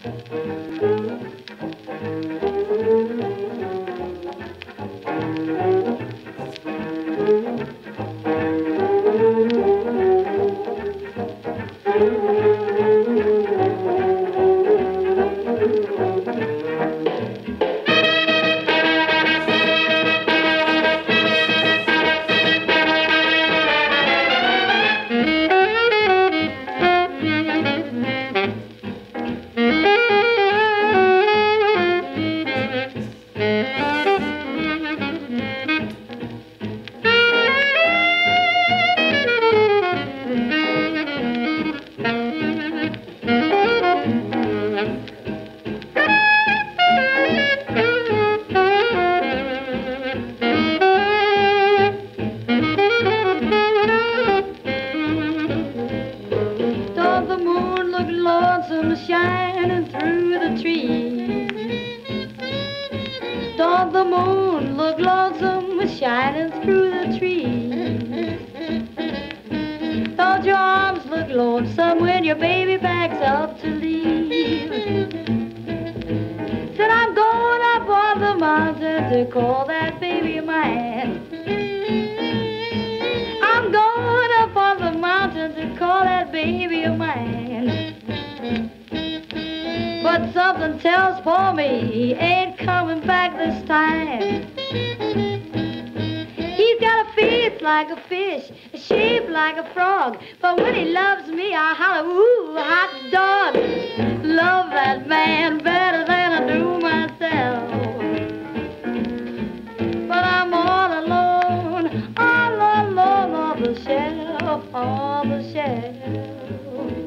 Thank you. Shining through the trees. Don't the moon look lonesome shining through the trees? Don't your arms look lonesome when your baby backs up to leave? Said I'm going up on the mountain to call that baby mine. I'm going up on the mountain to call that baby of mine. Tells for me he ain't coming back this time. He's got a face like a fish, a shape like a frog. But when he loves me, I holler, ooh, hot dog. Love that man better than I do myself. But I'm all alone, all alone on the shelf, on the shelf.